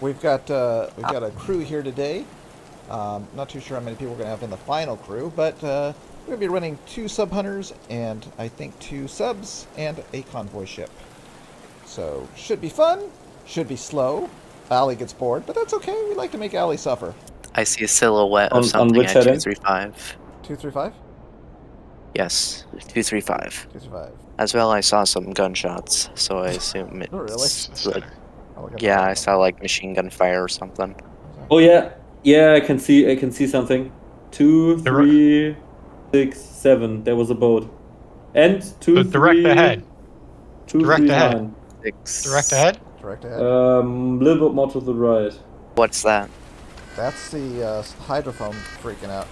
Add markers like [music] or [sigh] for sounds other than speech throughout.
We've got uh, we've got a crew here today. Um, not too sure how many people we're gonna have in the final crew, but uh, we're gonna be running two sub hunters and I think two subs and a convoy ship. So should be fun. Should be slow. Ali gets bored, but that's okay. We like to make Ali suffer. I see a silhouette On- on of something which at heading? 235. Two three five. Yes, 235. Two three five. As well, I saw some gunshots, so I assume [laughs] it's. Oh, really? [laughs] It's like- center. I'll look at yeah. I saw like machine gun fire or something. Oh yeah, yeah. I can see. I can see something. Two, The ro- three, six, seven. There was a boat. And two, The direct three, ahead. Two, Direct three, ahead. nine. Six. Direct ahead. Direct ahead. Um, a little bit more to the right. What's that? That's the uh, hydrophone freaking out.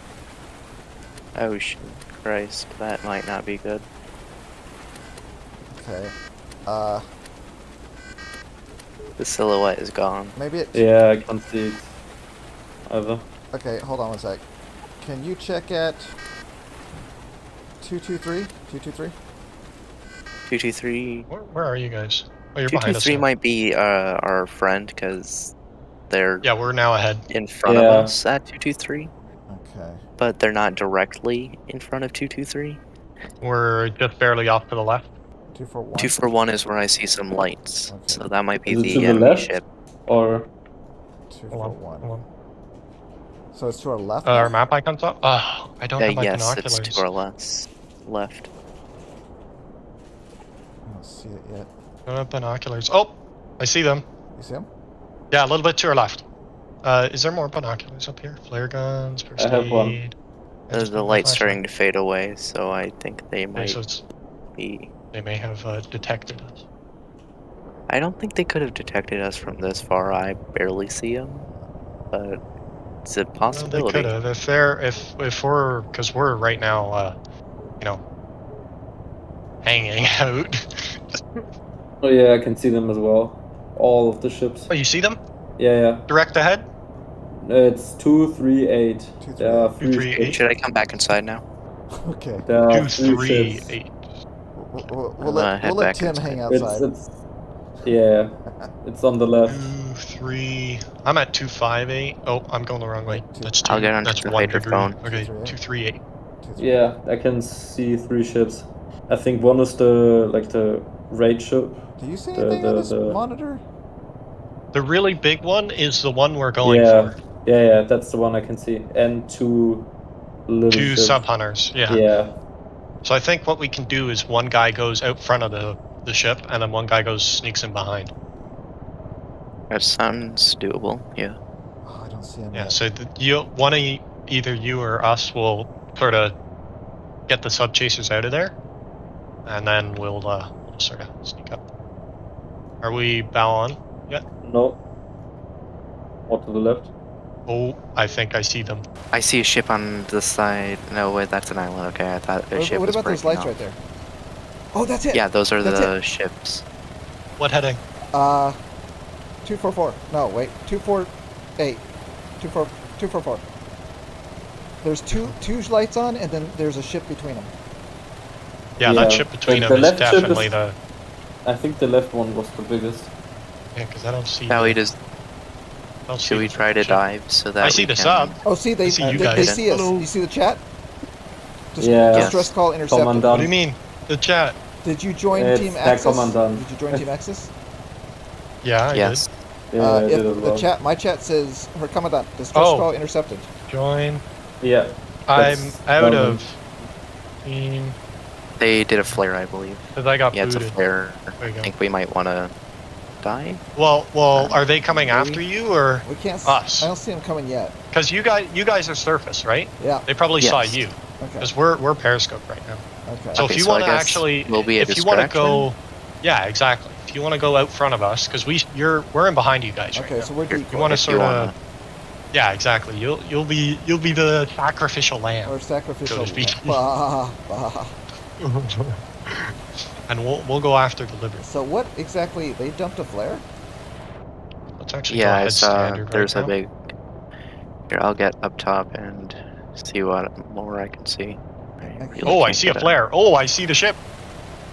Oh, shit. Christ. That might not be good. Okay. Uh, The silhouette is gone. maybe it. Yeah, I can't see it either. Okay, hold on one sec. Can you check at 223? 223? 223. Where, where are you guys? Oh, you're behind us. 223 might be uh, our friend because they're Yeah, we're now ahead. in front Yeah. of us at 223, Okay. but they're not directly in front of 223. We're just barely off to the left. 241. 241 is where I see some lights, Okay. so that might be Is the to the enemy left? ship. Or Hold on. 241. Hold on. So it's to our left? Uh, our map icons up. Oh, I don't Uh, have my yes, binoculars. it's to our left. Left. I don't see it yet. I don't have binoculars. Oh, I see them. You see them? Yeah, a little bit to our left. Uh, is there more binoculars up here? Flare guns, first I have one. aid. I Uh, just the need light's starting to fade away, so I think they Okay, might so be. They may have uh, detected us. I don't think they could have detected us from this far. I barely see them, but it's a Well, they could have if they're if if we're because we're right now, uh, you know, hanging [laughs] out. oh yeah, I can see them as well. All of the ships. oh, you see them Yeah, yeah. direct ahead? It's two, three, eight. Two, There are Two, three, three. Should I come back inside now? Okay. There are Two, three three, ships. eight. We'll, we'll, we'll let, we'll let Tim hang outside. it's yeah. It's on the left. Two, three. I'm at two, five, eight. Oh, I'm going the wrong way. Two- That's two. I'll get onto That's the one degree. hydrophone. Okay, Two, three, eight. two, three, eight. Two, three. Yeah, I can see three ships. I think one is the like the raid ship. Do you see The- anything on this the- monitor? The really big one is the one we're going Yeah. for. Yeah, yeah, that's the one I can see. And two little Two ships. sub hunters. Yeah. Yeah. So I think what we can do is one guy goes out front of the the ship, and then one guy goes sneaks in behind. That sounds doable. Yeah. Oh, I don't see him Yeah. yet. So the, you, one of you, either you or us will sort of get the sub chasers out of there, and then we'll uh, we'll sort of sneak up. Are we bow on? No. More to the left. Oh, I think I see them. I see a ship on the side. No, wait, that's an island. Okay, I thought a What, ship what was about those lights off. right there? Oh, that's it. Yeah, those are That's the ships. What heading? Uh, two four four. No, wait, two four eight. Two four two four four. There's two two lights on, and then there's a ship between them. Yeah, Yeah, that ship between the- them the is left ship is- definitely the. I think the left one was the biggest. Yeah, because I don't see. Now we the- just I don't should we try to ship. dive so that I we see the can- sub. Oh, see, they I see you they, they see us. Hello. You see the chat? Dis- Yeah. Distress call intercepted. Commandant. What do you mean? The chat. Did you join It's Team that Axis? commandant. Did you join Team Axis? Yeah, I Yes. Yeah, uh, I if did the chat, my chat says her commandant. Distress Oh. call intercepted. Join. Yeah. I'm That's out Melbourne. of. Team. They did a flare, I believe. Because I got Yeah, it's a flare. I think we might want to die. Well, well, uh, are they coming Maybe. after you or? We can't. s- Us. I don't see them coming yet. Because you guys, you guys are surface, right? Yeah. They probably saw Yes. you. Okay. Because we're we're periscope right now. Okay. So Okay, if you so want to actually, we'll be if you want to go, yeah, exactly. If you want to go out front of us, because we you're we're in behind you guys right Okay, now. so we're You're- decoy. You want to sort of, yeah, exactly. You'll you'll be you'll be the sacrificial lamb, or sacrificial. so to speak. Bah, bah. [laughs] and we'll we'll go after the liberty. So what exactly? They dumped a flare? Let's actually go Yeah, ahead it's uh, there's right a now. big. Here, I'll get up top and see what more I can see. I really Oh, I see a get flare. Oh, I see the ship.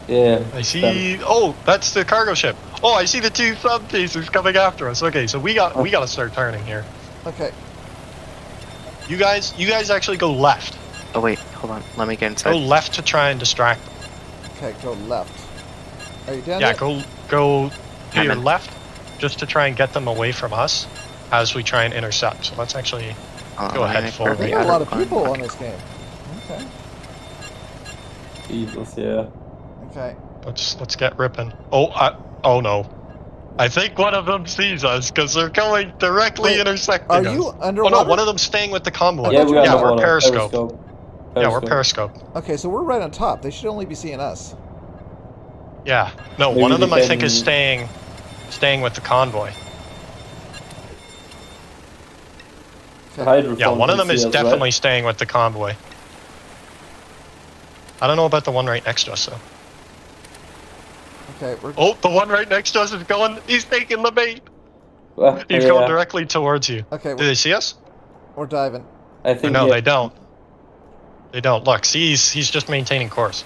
Yeah. I see. Oh, that's the cargo ship. Oh, I see the two sub pieces coming after us. Okay, so we got we got to start turning here. Okay. You guys, you guys actually go left. Oh wait, hold on. Let me get inside. Go left to try and distract them. Okay, go left. Are you down Yeah, yet? go go to I'm your in. left, just to try and get them away from us as we try and intercept. So let's actually. Uh, go let ahead, me forward. We got a lot of people on this game. Okay. Jesus, yeah. Okay. Let's let's get ripping. Oh, I, oh no. I think one of them sees us because they're going directly Wait, intersecting Are us. you oh no, one of them's staying with the convoy. Yeah, we got yeah, were we're underwater. periscope. Periscope. Yeah, we're Periscope. periscope. Okay, so we're right on top. They should only be seeing us. Yeah. No, Maybe one of they them I think is staying staying with the convoy. Okay. Yeah, one of them is see us, definitely staying with the convoy. I don't know about the one right next to us though. Okay, we're Oh, the one right next to us is going. He's taking the bait. Right? Uh, He's yeah, going directly towards you. okay. Do they see us? we're diving. I Or think no, yeah. they don't. They don't. Look, see, he's, he's just maintaining course.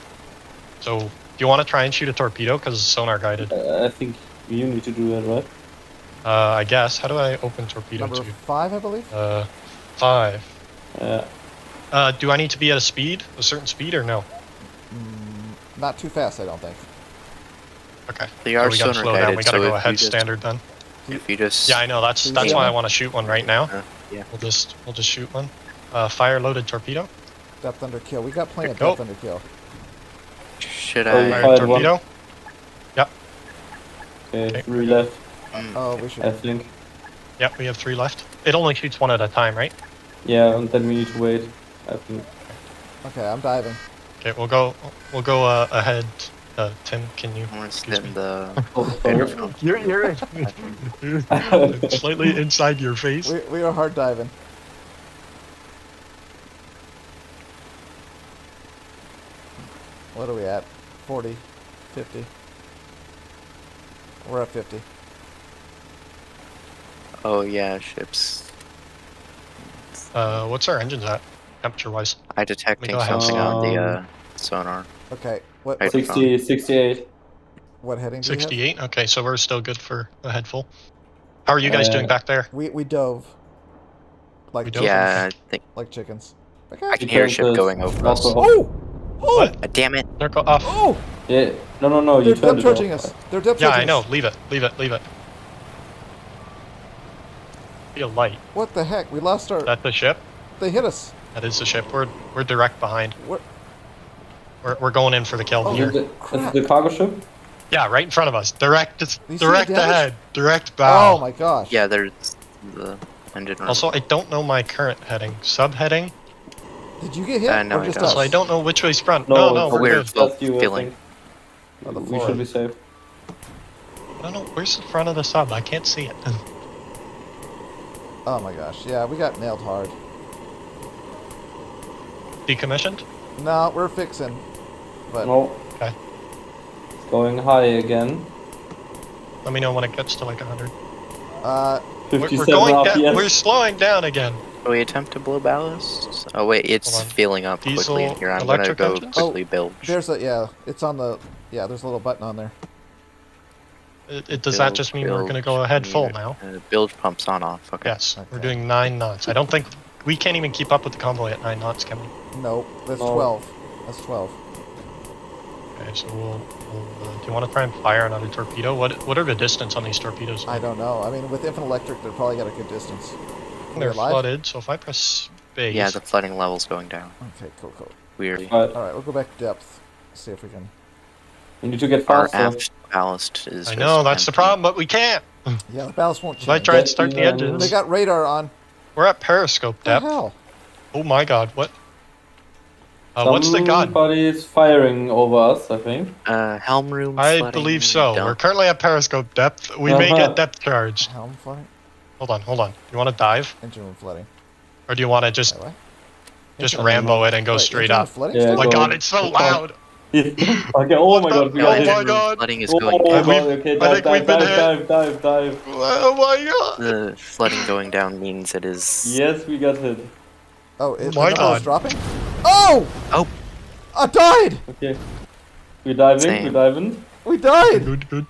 So, do you want to try and shoot a torpedo? Because it's sonar guided. Uh, I think you need to do that, right? Uh, I guess. How do I open torpedo Number to? five, I believe. Uh, five. Yeah. Uh, do I need to be at a speed, a certain speed, or no? Mm, not too fast, I don't think. Okay. They So are we gotta sonar slow down. guided, We gotta so go if you ahead just- standard then. If you just Yeah, I know. That's that's why I want to shoot one right now. Uh, yeah. We'll just we'll just shoot one. Uh, fire loaded torpedo. Depth under keel. We got plenty of Go. depth under keel. should Oh, I? you Fire fired one. torpedo. Okay, Okay. three left, Mm, Oh, we should. I think. Yep, we have three left. It only shoots one at a time, right? Yeah, and then we need to wait. I think. Okay, I'm diving. Okay, we'll go we'll go uh, ahead. Uh, Tim, can you? I want to Excuse me. the [laughs] Oh, microphone. You're you're [laughs] [laughs] slightly inside your face. We, we are hard diving. What are we at? 40, 50. We're at 50. Oh yeah, ships. Uh, what's our engines at? Temperature wise. I detecting go ahead. something on the Um, uh, sonar. Okay, what Right. what, 60, 68. what heading do you have? 68. Okay, so we're still good for a head full. How are you guys Uh, doing back there? We, we dove. Like We dove? chickens. Yeah, I think Like chickens. I can hear a ship going over us. Oh! Oh! What? Damn it! Circle off. Oh! Yeah, no, no, no, you They're turned depth it off. charging us. They're depth Yeah, charging I know. us. Leave it. Leave it. Leave it. Feel light. What the heck? We lost our. That the ship? They hit us. That is the ship. We're we're direct behind. What? We're, we're going in for the kill Oh, Is here. the, is the cargo ship? Yeah, right in front of us. Direct. It's You see the direct ahead. Direct bow. Oh my gosh. Yeah, there's the engine room. Also, I don't know my current heading. Subheading. Did you get hit? Uh, no, or I just don't. us? So I don't know which way's front. No, No, no, we're we're both you, feeling. think. On the We floor. should be safe. I don't know. Where's the front of the sub? I can't see it. [laughs] Oh my gosh. Yeah, we got nailed hard. Decommissioned? No, we're fixing. But No. Okay. It's going high again. Let me know when it gets to like 100. uh, We're, 57 we're going down. RPS. We're slowing down again. Shall we attempt to blow ballast? Oh wait, it's filling up Diesel, quickly in here. I'm gonna go engines? quickly build. there's a yeah. It's on the yeah. There's a little button on there. It, it, does that just mean we're going to go ahead full now? Uh, build pumps on off. Okay. Yes. We're doing 9 knots. I don't think... We can't even keep up with the convoy at 9 knots, can we? Nope. That's No. 12. That's 12. Okay, so we'll... we'll uh, do you want to try and fire another torpedo? What What are the distance on these torpedoes? I don't know. I mean, with infinite electric, they're probably got a good distance. They're alive? flooded, so if I press space... Yeah, the flooding level's going down. Okay, cool, cool. Weird. Alright, All right, we'll go back to depth. See if we can. we need to get Our faster. aft ballast is. I just know, that's the problem, but we can't! Yeah, the ballast won't If I change. try and start the the, engines... They got radar on. We're at periscope What the depth. hell? Oh my god, what? Uh, what's the gun? Somebody is firing over us, I think. Uh, helm room. I believe so. dump. We're currently at periscope depth. We may Uh-huh. get depth charge. Helm flooding? Hold on, hold on. You want to dive? Engine room flooding. Or do you want to just Wait, just Rambo it and go wait, straight engine room up? Flooding Yeah. Oh my god, it's so Go loud! [laughs] okay, oh my god, we No, Oh my hit. room God. flooding is Oh going my down. god, We've- okay, I dive, think we've dive, been dive, hit. dive, dive, dive. Oh my god! The flooding going down means it is. Yes, we got hit. Oh, it, my another was God. dropping? Oh! Oh. I died! Okay. We diving. We Same. diving. We died. Good, good.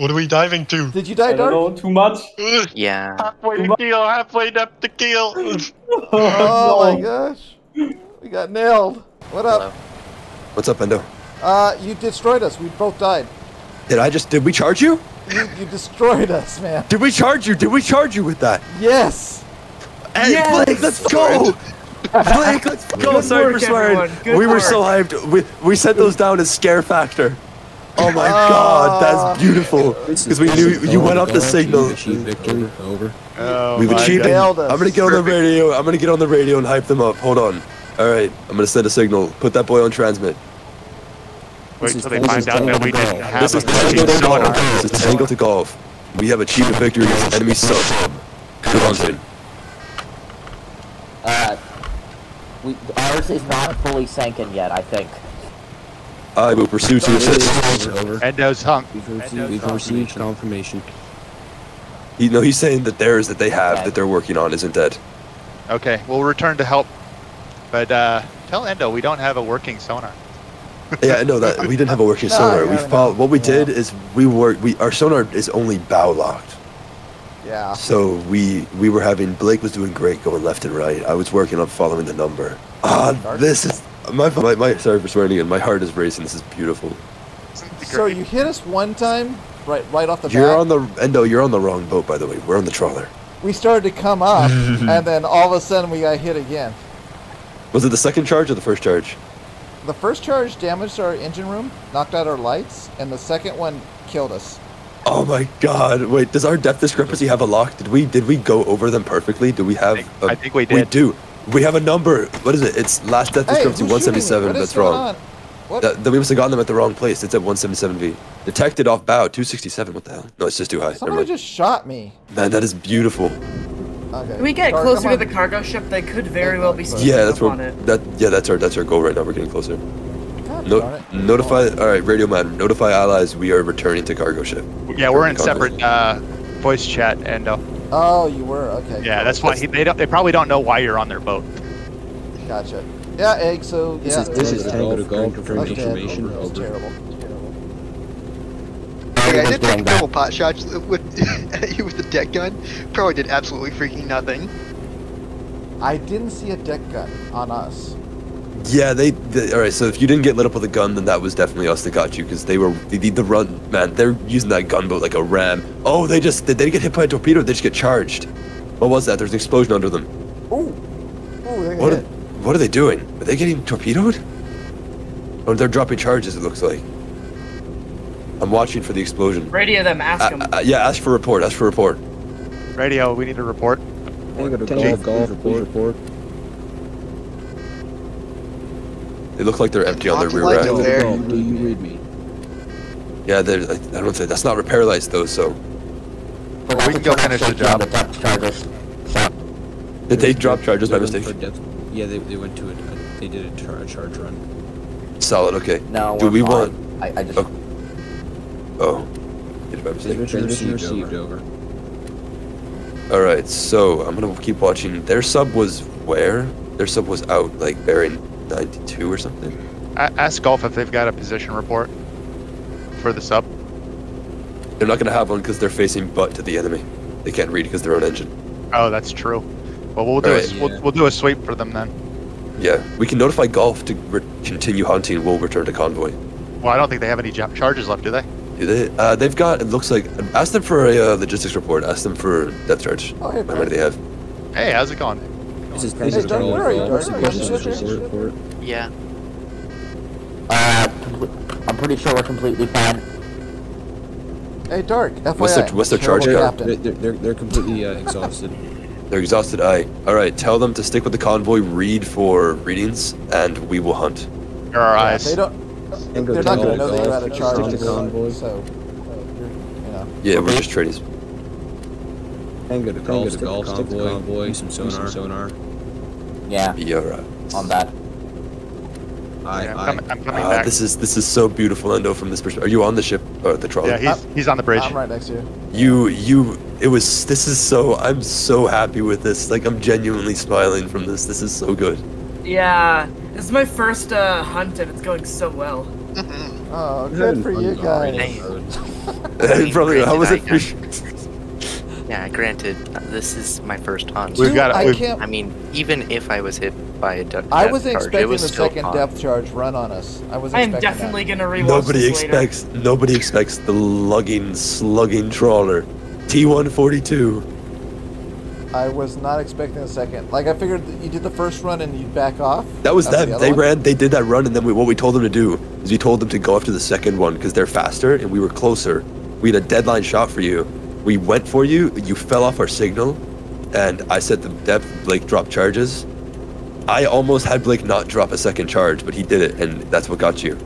What are we diving to? Did you die, I Dark? know. Too much. [laughs] Yeah. halfway to keel, halfway up the keel. [laughs] Oh my gosh. We got nailed. What up? Hello. What's up, Endo? Uh, you destroyed us. We both died. Did I just did we charge you? You, you destroyed us, man. Did we charge you? Did we charge you with that? Yes. Hey, Blake, let's go! Blake, let's [laughs] go! Good Sorry work, for swearing. everyone. Good we were so hyped. We we sent those down as scare factor. Oh my Ah. god, that's beautiful. Because we knew you went off the signal. Victory. Over. Oh We've achieved it. I'm gonna get on the radio. I'm gonna get on the radio and hype them up. Hold on. All right, I'm gonna send a signal. Put that boy on transmit. Wait This till is- they find out that we Tango didn't have This is Tango fucking to sonar. golf. This is Tango to golf. We have achieved a victory against enemy sub. Good hunting. Uh, we, ours is not fully sunken yet, I think. I will pursue to assist. Over. Endo's hunk. We've received, we've received confirmation. He, no, he's saying that theirs that they have that they're working on isn't dead. Okay, we'll return to help. But uh, tell Endo we don't have a working sonar. [laughs] Yeah, I know that we didn't have a working [laughs] No, sonar. We followed. What we Yeah. did is we were we our sonar is only bow locked. Yeah. So we we were having Blake was doing great going left and right. I was working on following the number. Ah, this is my, my my sorry for swearing again. My heart is racing. This is beautiful. So you hit us one time, right, right off the You're bat. on the eh, Endo. You're on the wrong boat, by the way. We're on the trawler. we started to come up, [laughs] and then all of a sudden we got hit again. Was it the second charge or the first charge? The first charge damaged our engine room, knocked out our lights, and the second one killed us. Oh my God! Wait, does our depth discrepancy have a lock? Did we did we go over them perfectly? Do we have? I think- a- I think we We do. We have a number. What is it? It's last depth Hey, discrepancy who's 177. What is That's wrong. on? What? That, that we must have gotten them at the wrong place. It's at 177V. Detected off bow 267. What the hell? No, it's just too high. Never Somebody just shot me. Man, that is beautiful. Okay. Can we get Dark, closer to the cargo ship? They could very well be sneaking Yeah, that's up what. on it. That yeah, that's our that's our goal right now. We're getting closer. No, notify. All right, radio man. Notify allies. We are returning to cargo ship. Yeah, we're in Cargo. separate uh, voice chat, Endo. Oh, you were okay. Yeah, that's why he, they don't. They probably don't know why you're on their boat. Gotcha. Yeah, egg. So This yeah, is this is egg. Tango to Golf. That's Confirmation. Information. That's Over. terrible. Hey, I did Everyone's take a couple pot shots [laughs] with at [laughs] you with the deck gun. Probably did absolutely freaking nothing. I didn't see a deck gun on us. Yeah, they, they. All right, so if you didn't get lit up with a gun, then that was definitely us that got you because they were they need to run. Man, they're using that gunboat like a ram. Oh, they just did they get hit by a torpedo? Or they just get charged. What was that? There's an explosion under them. Ooh. Ooh, they got What? Are, what are they doing? Are they getting torpedoed? Oh, they're dropping charges? It looks like. I'm watching for the explosion. Radio them, ask Uh, them. uh, yeah, ask for report. Ask for report. Radio, we need a report. Tango to Tango Golf. Golf. Report. Report. They look like they're empty on their rear lights rack. over Tango to there. Do you read me? Yeah, they're. I I don't think that's not repair lights though. So Forgot we to can go finish the safety job. The depth charges. So, did they drop charges by mistake? Yeah, they, they went to it. They did a, char- a charge run. Solid. Okay. no, Do we're fine. want? I, I just. Oh. Oh. Did it by mistake. Transmission received. Over. All right, so I'm gonna keep watching. Their sub was where? Their sub was out, like bearing 92 or something. A- ask Golf if they've got a position report for the sub. They're not gonna have one because they're facing butt to the enemy. They can't read because they're on engine. Oh, that's true. Well, we'll do a, Alright. s- we'll, we'll do a sweep for them then. Yeah, we can notify Golf to re- continue hunting. We'll return to convoy. Well, I don't think they have any jo- charges left, do they? Do they? Uh, they've got. It looks like. Ask them for a uh, logistics report. Ask them for depth charge. Oh, hey, How many do they have? Hey, how's it going? This is Hey, Tango to Dark, Golf. where are you, Golf. Dark? Questions, Are you sure? report. Report. Yeah. Uh, I'm pretty sure we're completely fine. Hey, Dark. FYI. What's their- what's their charge count? captain. They're, they're, they're, they're completely uh, exhausted. [laughs] They're exhausted. Aye. All right. Tell them to stick with the convoy. Read for readings, and we will hunt. Here are Yeah. They don't. Tango They're not going to know that you're out of charge. Stick to convoy. So, you're, know. Yeah, we're just tradies. Tango to Golf. Stick to Golf. Stick to convoy. Use some sonar. sonar. Yeah, Be alright. on that. Aye. Yeah, I'm aye. coming, I'm coming Ah, back. this is this is so beautiful, Endo. From this perspective, are you on the ship or the trawler? yeah, he's he's on the bridge. I'm right next to you. You you. It was. This is so. I'm so happy with this. Like I'm genuinely smiling from this. This is so good. Yeah, this is my first uh, hunt and it's going so well. [laughs] Oh, good for you guys. [laughs] raid. Brother, how was it? [laughs] Granted, Yeah, granted, this is my first hunt. We've got- I can't. I mean, even if I was hit by a depth I wasn't charge, it expecting was the second fun. depth charge run on us. I was I am definitely that. gonna rewatch Nobody this later. expects. Nobody expects the lugging, slugging trawler, T142. I was not expecting the second. Like I figured you did the first run and you'd back off. That was That them. the They one? ran. They did that run, and then we, what we told them to do is we told them to go after the second one because they're faster and we were closer. We had a deadline shot for you. We went for you. You fell off our signal, and I said the depth. Blake dropped charges. I almost had Blake not drop a second charge, but he did it, and that's what got you.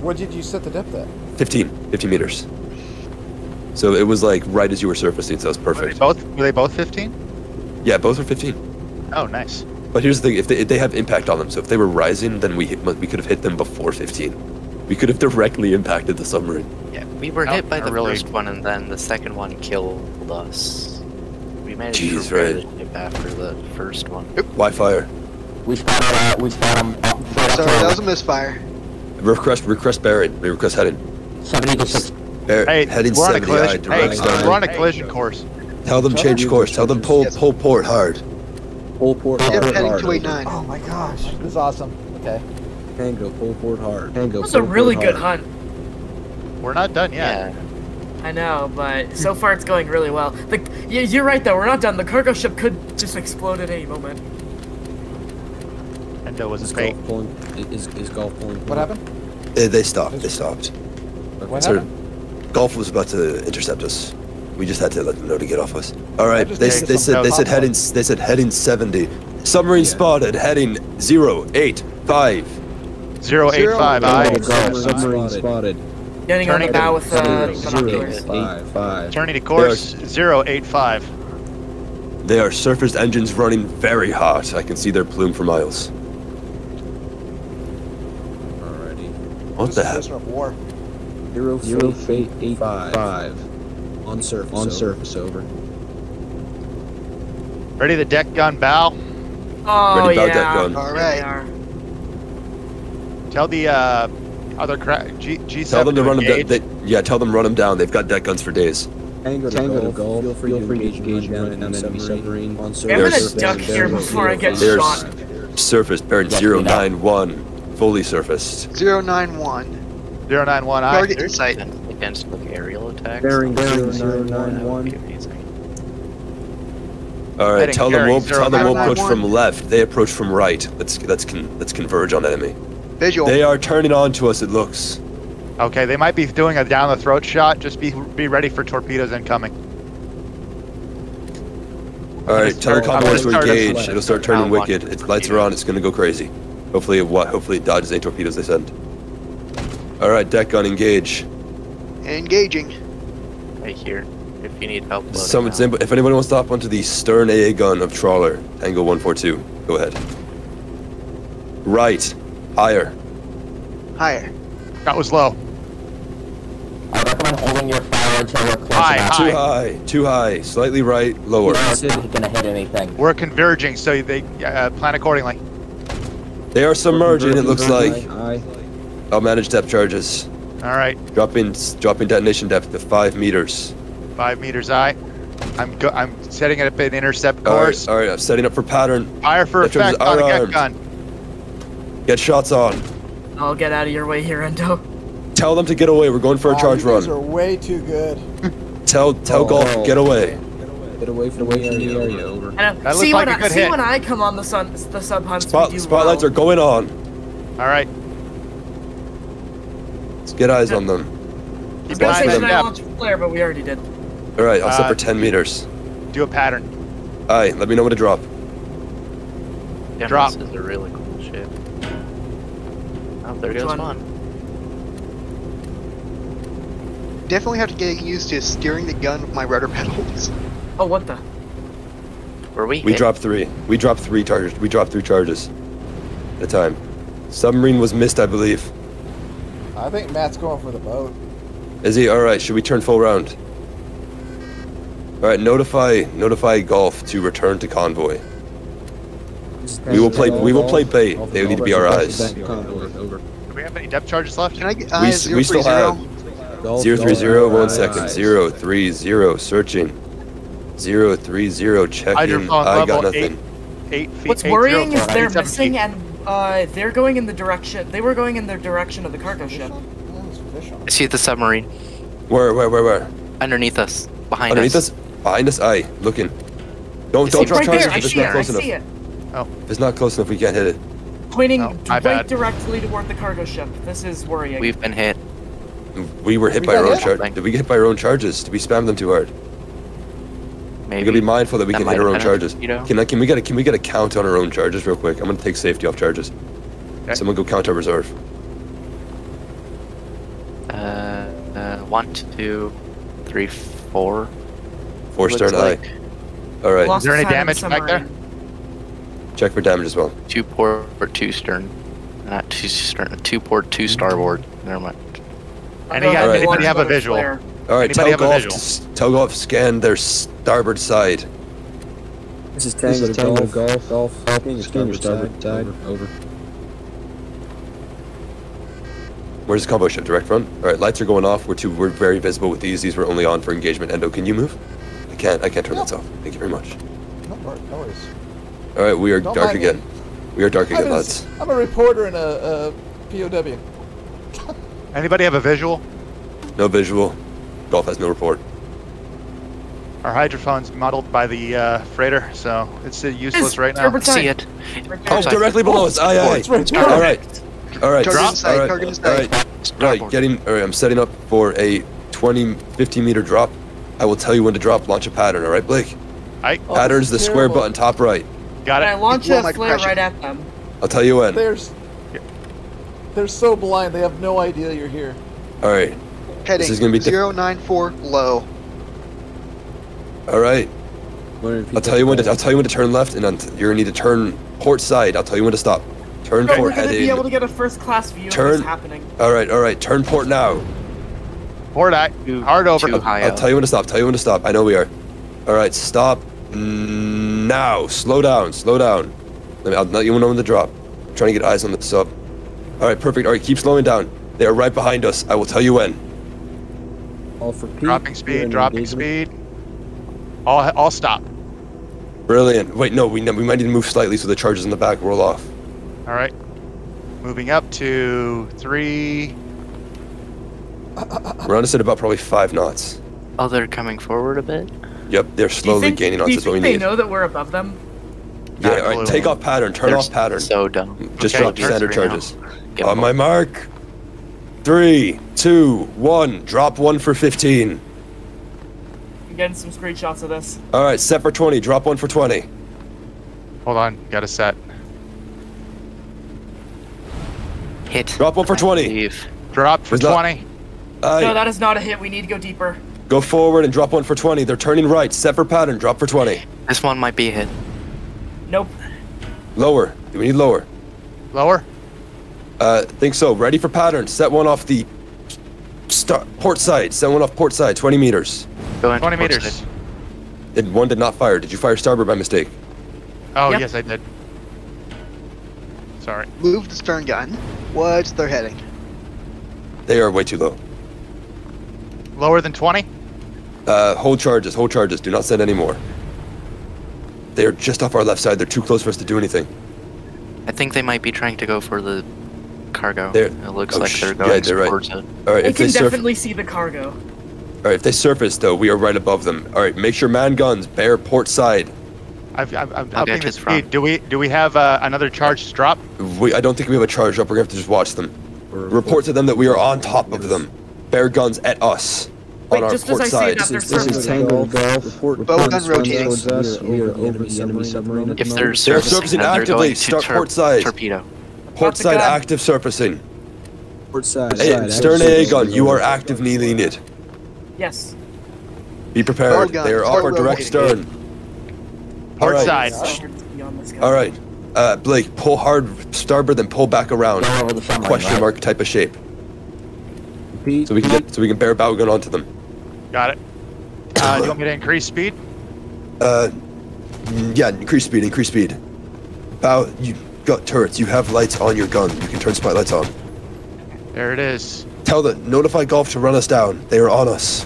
What did you set the depth at? 15, 15 meters. So it was like right as you were surfacing, so it was Were they perfect. both were they both 15? Yeah, both were 15. Oh, nice. But here's the thing: if they, if they have impact on them, so if they were rising, then we hit, we could have hit them before 15. We could have directly impacted the submarine. Yeah, we were hit by the really- first one, and then the second one killed us. We managed Jeez, to repair right. the ship after the first one. Why fire? We spotted, uh, we spotted him. Straight up Sorry, to that was a misfire. Request request bearing. They request heading. 70 to 6. Bear, Hey, heading we're on a collision. Hey, direct we're on a collision course. Tell them change them- course. Tell them pull Yes. pull port hard. Pull port Yep, hard. heading hard, to over. 89. Oh my gosh, this is awesome. Okay. Tango, pull port hard. Tango, That was a really port good hunt. We're not done yet. Yeah. I know, but so far it's going really well. The, you, you're right though, we're not done. The cargo ship could just explode at any moment. Endo was Is a fake. golf pulling? Is is golf pulling? What happened? They, they stopped. They stopped. What Sir, happened? Golf was about to intercept us. We just had to let them know to get off us. All right. They, they said they said pop-up. heading they said heading 70. Submarine Yeah. spotted. Heading 085. 085, aye. Tango, golf, submarine spotted. Getting on the Turning bow with uh, Zero, binoculars. zero, eight, five. Turning to course 085. They are surface engines running very hot. I can see their plume for miles. Alrighty. What This the heck? prisoner of war. Zero, zero, eight, eight, five. Five. On surface. On surface. Over. Ready the deck gun bow. Oh Ready about yeah. that gun. All There right. they are. Tell the uh, other cra- G- G7 Tell them to run them down. They, yeah, tell them run them down. They've got deck guns for days. Tango to Tango to golf. golf. Feel free, Feel to free to engage, engage down down an enemy enemy submarine. On I'm gonna There's- duck here before I get There's shot. surface bearing Yes, we know. 091, fully surfaced. 091. 091, aye. Target in sight. Against, against like aerial attacks. Bearing That zero would nine be one. amazing. All right, tell them carry we'll tell them we'll approach from left. They approach from right. Let's let's con, let's converge on enemy. Visual. They are turning on to us. It looks. Okay, they might be doing a down the throat shot. Just be be ready for torpedoes incoming. All right, tell the start- convoys to gonna start us engage. It'll start turning wicked. Its lights are on. It's gonna go crazy. Hopefully, it what? Hopefully, it dodges any torpedoes they send. All right, deck gun engage. Engaging. Right here. If you need help loading Someone's if anybody wants to hop onto the stern AA gun of trawler, Tango 142, go ahead. Right, higher. Higher. That was low. I recommend holding your fire until we're close High, enough. Too High. high, too high. Slightly right, lower. You're not gonna hit anything. We're converging, so they uh, plan accordingly. They are submerging. It looks like. Aye. I'll manage depth charges. All right, Dropping dropping detonation depth to five meters. five meters aye. I'm go- I'm setting it up in intercept course. all right. I'm setting up for pattern. Fire for Depth effect on a are deck armed. gun. Get shots on. I'll get out of your way here, Endo. Tell them to get away. We're going for a Wow, charge you guys run. are way too good. [laughs] Tell tell Oh, golf oh. get away. Get away from the area. Over. I know. That see looked like when a good I see hit. when I come on the sun the sub hunts. Spot, spotlights well. are going on. All right, Let's get eyes on them. keep I an was eye gonna on say them. I launch a flare, but we already did. All right, I'll set Uh, for 10 meters. Do a pattern. All right, let me know when to drop. Yeah, Drop. This is a really cool ship. Oh, there Which goes one? one. Definitely have to get used to steering the gun with my rudder [laughs] pedals. Oh, what the? Were we? We hit? dropped three. We dropped three charges. We dropped three charges at a time. Submarine was missed, I believe. I think Matt's going for the boat. Is he all right? Should we turn full round? All right, notify notify Golf to return to convoy. We will play. We will play bait. They need to be our eyes. Convoy. Over. Do we have any depth charges left? Can I get We, uh, s- zero we still zero? have Golf, zero three golf, zero. One alright. second. Zero three zero. Searching. Zero three zero. Checking. Hydrophone I got level nothing. Eight feet. What's eight worrying zero is they're missing feet. and uh, they're going in the direction. They were going in the direction of the cargo ship. I see the submarine Where? Where? Where? Where? underneath us, behind Underneath us. us. Behind us. Aye. Looking. Don't It's don't drop right charges if it's not it. I close see enough. it. If it's not close enough, we can't hit it. Pointing Oh, right bad. directly toward the cargo ship. This is worrying. We've been hit. We were hit We by our got own hit? charges. Did we get hit by our own charges? Did we spam them too hard? Maybe. We Maybe. gotta be mindful that we That can hit our have own been a charges. torpedo. Can I, can we get a can we get a count on our own charges real quick? I'm gonna take safety off charges. Okay. Someone go count our reserve. Uh, uh, one, two, three, four. Four Looks stern like eye. All right. Is there any sight of damage back there? Submarine. Check for damage as well. Two port or two stern. Not two stern. Two port, two starboard. Never mind. Any go guy- ahead and anybody have a visual? All right. Anybody Tell have a golf. to Tell golf. Scan their starboard side. This is Tango to Tango golf. Golf. Scan your starboard side. Over. Over. Where's the combo ship? Direct front. All right. Lights are going off. We're too. We're very visible with these. These were only on for engagement. Endo, can you move? I can't. I can't turn lights off. Thank you very much. No, wor- no worries. All right. We are Don't dark mind me. again. We are dark again, lads. I'm a reporter and a, a POW. [laughs] Anybody have a visual? No visual. Golf has no report. Our hydrophone's muddled by the uh, freighter, so it's uh, useless Is right now. starboard side. See it. Oh, there. directly below us. Aye, aye. It's right. All right. All right. Drop. inside, All right. target All inside. right. Right. Getting. All right. I'm setting up for a 20, 15 meter drop. I will tell you when to drop. Launch a pattern. All right, Blake. I Oh, Pattern's the this square button top right. Got And I it. launch Low flare pressure. right at them. I'll tell you when. There's. They're so blind. They have no idea you're here. All right. Heading is gonna be diff- zero nine four low. All right. Wondering if you I'll tell you when to. I'll tell you when to turn left, and you're gonna need to turn port side. I'll tell you when to stop. Turn But we're port gonna head be able to get a first class view Turn- of what's happening. All right. All right. Turn port now. Port aye. Too- Hard over. too high I'll up. tell you when to stop. Tell you when to stop. I know we are. All right, stop now. Slow down. Slow down. Let me, I'll let you know when to drop. I'm trying to get eyes on the sub. All right, perfect. All right, keep slowing down. They are right behind us. I will tell you when. All for Pete. Dropping speed. Dropping engagement. speed. All all stop. Brilliant. Wait, no, we we might need to move slightly so the charges in the back roll off. All right. Moving up to three. We're on us at about probably five knots. Oh, they're coming forward a bit. Yep, they're slowly think, gaining on you us. That's what we think they need. know that we're above them? Yeah, Not all right, take off pattern. Turn They're off pattern. So dumb. Just Okay, drop turn standard now. charges. Get On my mark. Three, two, one. Drop one for 15. I'm getting some screenshots of this. All right, set for 20. Drop one for 20. Hold on. Got a set. Hit. Drop one for 20. believe. Drop for Was that- 20. Aye. No, that is not a hit. We need to go deeper. Go forward and drop one for 20. They're turning right. Set for pattern. Drop for 20. This one might be a hit. Nope. Lower. Do we need lower? Lower. Uh, think so. Ready for pattern. Set one off the start, port side. Set one off port side. 20 meters. Go into 20 meters. side. Did one did not fire. Did you fire starboard by mistake? Oh, Yep. yes, I did. Sorry. Move the stern gun. What's their heading? They are way too low. Lower than 20? Uh, hold charges. Hold charges. Do not send any more. They are just off our left side. They're too close for us to do anything. I think they might be trying to go for the cargo. They're- it looks oh, like they're yeah, going they're right. towards it. All right. I If they can surf, definitely see the cargo. all right. If they surface though, we are right above them. All right. Make sure man guns bear port side. I've, I'm, I'm I'll upping the speed. Do we do we have uh, another charge to drop? We, I don't think we have a charge up. We're gonna have to just watch them. Report to them that we are on top of them. Bear guns at us Wait, on our just port I side. that, they're This is surfacing. Tango golf. Report. Bow report gun rotating. towards us. We are over the enemy submarine. If they're moment. They're surfacing, surfacing then they're actively. Start port side. torpedo. Port side active surfacing. Port side. Hey, side, stern active AA gun, you are actively needed. Yes. Be prepared. gun, They are off our direct stern. Port All right. side. Beyond this guy. All right. Uh, Blake, pull hard starboard, then pull back around. Go over the submarine, Question mark type of shape, Pete. so we can get, so we can bear bow gun onto them. Got it. Uh, do you want me to increase speed? Uh, mm, yeah, increase speed, increase speed. Bow, you got turrets. You have lights on your gun. You can turn spotlights on. There it is. Tell the notify Golf to run us down. They are on us.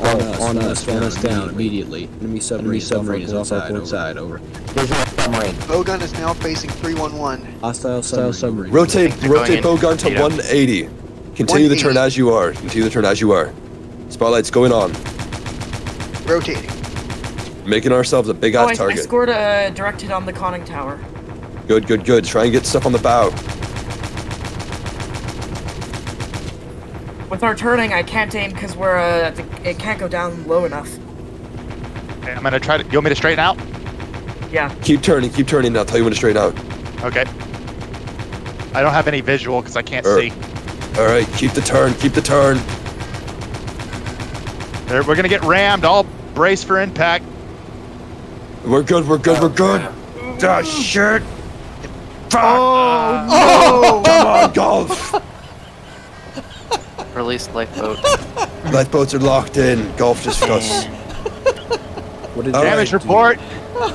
On us, on us, on us down immediately. Enemy submarine, submarine is off our port side, over. submarine. Bowgun is now facing 311. Hostile submarine. Rotate, They're rotate bowgun to Eight up. 180. Continue the turn as you are. Continue the turn as you are. Spotlight's going on. Rotating. Making ourselves a big Oh, ass I, I target. scored a direct hit on the conning tower. Good, good, good. Try and get stuff on the bow. With our turning, I can't aim because we're uh, it can't go down low enough. Okay, I'm gonna try to. You want me to straighten out? Yeah. Keep turning, keep turning. and I'll tell you when to straighten out. Okay. I don't have any visual because I can't Er. see. All right, keep the turn, keep the turn. There, we're gonna get rammed. All brace for impact. We're good, we're good, we're good. Ah, shit. Oh, no. Come on, golf. Release lifeboat. Lifeboats are locked in. Golf just us. What did All Damage right. report.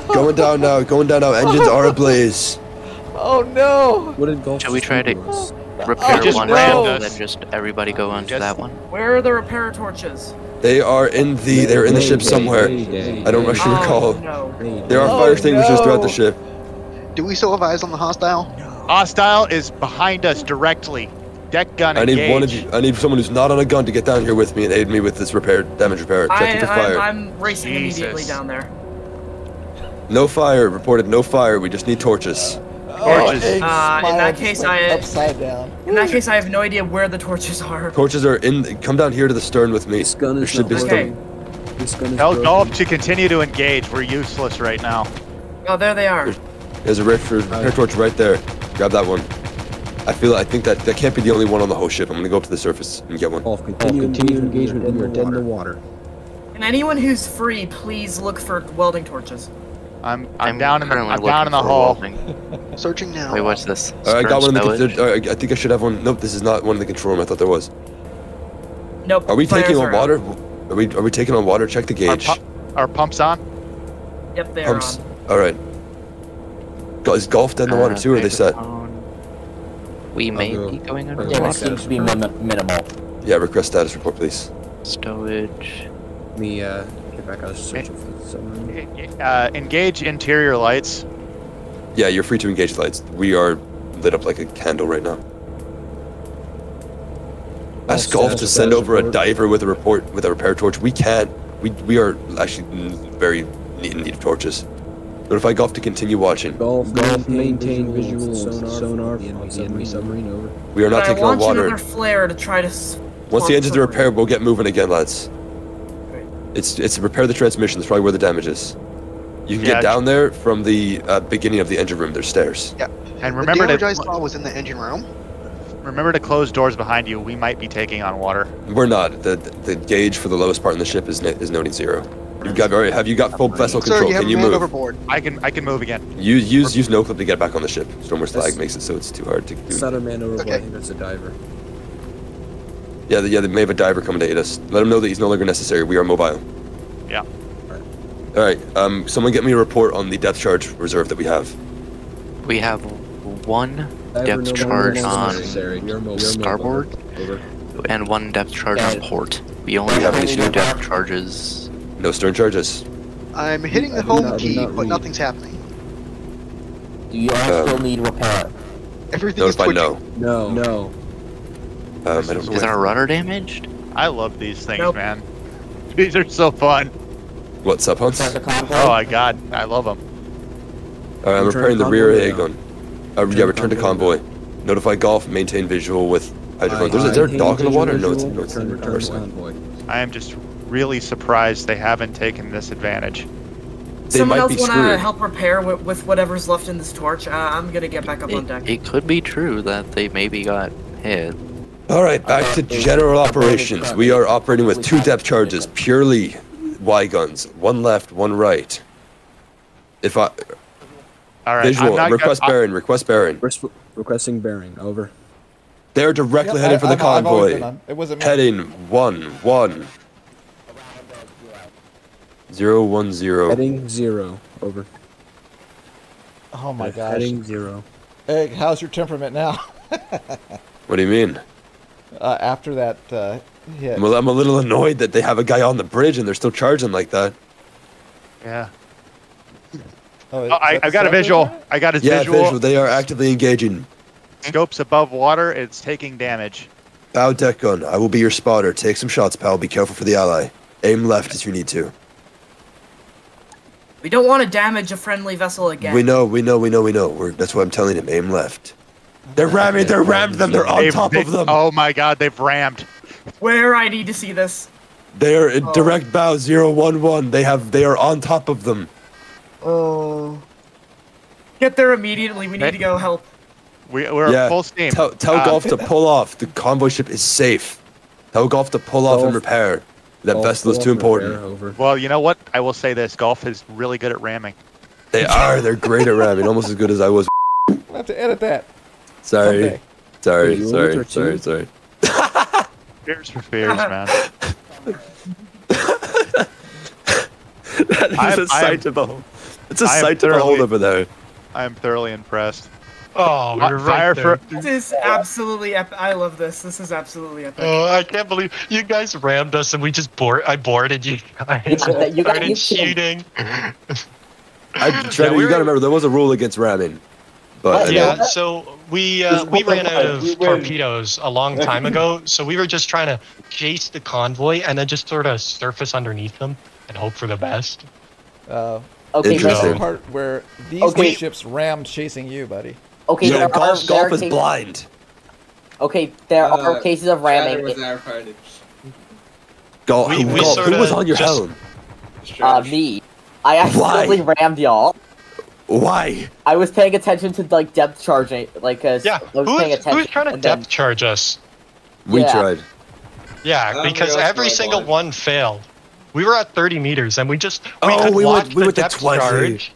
Going down now, going down now. Engines are ablaze. Oh no! What did Golf Shall we try to- us? Repair oh, just one rammed ship, us. then just everybody go onto Just- that one. Where are the repair torches? They are in the, they're in the ship somewhere. I don't actually oh, recall. no. There are Oh, fire extinguishers throughout the ship. do we still have eyes on the hostile? Hostile is behind us directly. Deck gun I engaged. need one of you. I need someone who's not on a gun to get down here with me and aid me with this repair, damage repair. I, for fire. I'm, I'm racing immediately down there. No fire. Reported no fire. We just need torches. Torches. Egg Uh, in that case, went I- upside down. In that case, I have no idea where the torches are. Torches are in. Come down here to the stern with me. This gun There is should be not. Okay. This gun is Tell broken. Golf to continue to engage. We're useless right now. Oh, there they are. There's a repair, repair torch right there. Grab that one. I feel. I think that that can't be the only one on the whole ship. I'm gonna go up to the surface and get one. Golf, continue, continue engagement when you're dead in the water. And anyone who's free, please look for welding torches. I'm I'm, down in the currently I'm down in the hall. [laughs] Searching now. Wait, what's this? All right, I got one in the. Stern con- stowage? all right, I think I should have one. Nope, this is not one in the control room. I thought there was. Nope. Are we taking on are out. water? Are we? Are we taking on water? Check the Our, gauge. pu- our pumps on. Yep, they are Pumps. on. All right. Go- Is golf dead in the water Uh, too, or are they set? microphone. We may be going I'll under go Damage water. seems to be min- minimal. Yeah, request status report, please. Stowage. Let me uh, get back. I was searching for the submarine. Eh, eh, uh, engage interior lights. Yeah, you're free to engage lights. We are lit up like a candle right now. Ask Golf Golf to send over a diver with a report with a repair torch. We can't. We we are actually very need, in need of torches. Notify Golf to continue watching. Golf, golf, maintain visual sonar, sonar the enemy, the enemy submarine over. We are not But I taking on launch water. another flare to try to. Once the plug engines are repaired, we'll get moving again, lads. It's it's repair the transmission. That's probably where the damage is. You can Yeah, get down there from the uh, beginning of the engine room. There's stairs. And The remember damage I to saw was in the engine room. remember to close doors behind you. We might be taking on water. We're not. The the gauge for the lowest part in the ship is ne- is noting zero. You've got all right, have you got full vessel Sir, control? you have Can a you man move? overboard. I can I can move again. Use use use no clip to get back on the ship. Stormworks flag makes it so it's too hard to do. Southern man overboard. Okay. I think that's a diver. Yeah, the, yeah, they may have a diver coming to aid us. Let him know that he's no longer necessary. We are mobile. Yeah. All right. Um, someone get me a report on the depth charge reserve that we have. We have one depth no charge on necessary. Mobile. starboard Over. and one depth charge on port. We only We have have two any- depth charges. No stern charges. I'm hitting the home not- key, not but nothing's happening. Do you all Um, still need repair? Everything is Notify twitching. no. No. No. Um, I don't know. Is our rudder damaged? I love these things, Nope. man. [laughs] These are so fun. What's up, hunts? Start the convoy? Oh my god, I love them. Uh, I'm repairing the rear convoy A now. gun. Uh, yeah, return to convoy. Notify golf. Maintain visual with hydrophone. There's, is there a dock in the water? No, it's, no, it's Return, in return our to convoy. I am just really surprised they haven't taken this advantage. They Someone might else want to help repair with, with whatever's left in this torch? Uh, I'm gonna get back up on deck. it could be true that they maybe got hit. All right, back to general operations. We are operating with two depth charges, purely Y guns. One left, one right. If I All right, visual I'm not request bearing, request bearing. Requesting bearing. Over. They're directly Yep, heading I- for the I've- I've always been convoy. It wasn't me. Heading one one. Zero one zero. Heading zero. Over. Oh my gosh. Heading zero. Egg, how's your temperament now? [laughs] What do you mean? Uh, after that uh, hit. Well, I'm a little annoyed that they have a guy on the bridge and they're still charging like that. Yeah. Oh, Oh, I, I've got a visual. doing? I got a Yeah, visual. visual. They are actively engaging. Scopes above water. It's taking damage. Bow deck gun. I will be your spotter. Take some shots, pal. Be careful for the ally. Aim left if you need to. We don't want to damage a friendly vessel again. We know, we know, we know, we know. We're, that's what I'm telling him. Aim left. They're ramming. They're rammed them. They're on They've- top they- of them. Oh my god, they've rammed. Where I need to see this. They're in Oh. direct bow 011. They have. They are on top of them. Oh. Get there immediately. We need to go help. We, we're yeah. full steam. Tell, tell Uh, Golf to [laughs] pull off. The convoy ship is safe. Tell Golf to pull off and repair. That Golf, vessel is too important. Well, you know what? I will say this: golf is really good at ramming. They are. They're great at ramming. Almost as good as I was. [laughs] We'll have to edit that. Sorry. someday. Sorry. Wait, you want Sorry. Sorry. Sorry. Fears for fears, man. [laughs] That is I'm- a sight to behold. It's a I am sight to behold over there. I am thoroughly impressed. Oh, we're Fire right there. for- This is absolutely epic. I love this. This is absolutely epic. Oh, I can't believe you guys rammed us and we just board. I boarded you guys. Yeah, you started you- shooting. I, Yeah, Trevor, we you gotta remember there was a rule against ramming. But I yeah, know- so we uh, we ran out of torpedoes a long time ago. So we were just trying to chase the convoy and then just sort of surface underneath them and hope for the best. Uh, Okay, that's the part where these Okay. two ships rammed chasing you, buddy. okay, yeah, there golf, are, there golf are is cases- blind. Okay, there are Uh, cases of ramming. was our party. Golf, We- who, we golf, who was on your just- helm? Uh, me. I accidentally rammed y'all. Why? I was paying attention to like depth charging, like uh, Yeah, I was paying who's, attention. who's trying to and then- depth charge us? We Yeah. tried. Yeah, because every single one. one failed. We were at 30 meters and we just we Oh, could we watch went- we the went to depth 20. charge.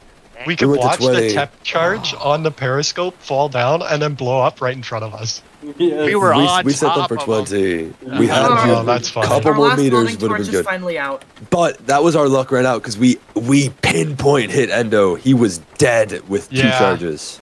We could went to watch the depth charge on the periscope fall down and then blow up right in front of us. We were we, on we set them for of 20. We had Oh, you. that's fine. couple Our more last meters loading would have been good. finally out. But that was our luck right out because we we pinpoint hit Endo. He was dead with two charges.